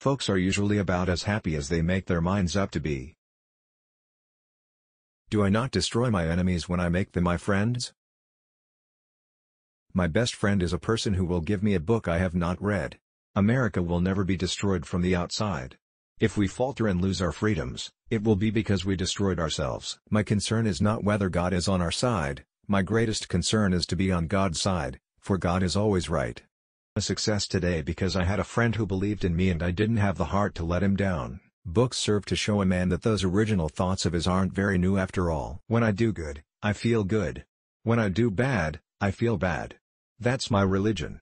Folks are usually about as happy as they make their minds up to be. Do I not destroy my enemies when I make them my friends? My best friend is a person who will give me a book I have not read. America will never be destroyed from the outside. If we falter and lose our freedoms, it will be because we destroyed ourselves. My concern is not whether God is on our side, my greatest concern is to be on God's side, for God is always right. A success today because I had a friend who believed in me and I didn't have the heart to let him down. Books serve to show a man that those original thoughts of his aren't very new after all. When I do good, I feel good. When I do bad, I feel bad. That's my religion.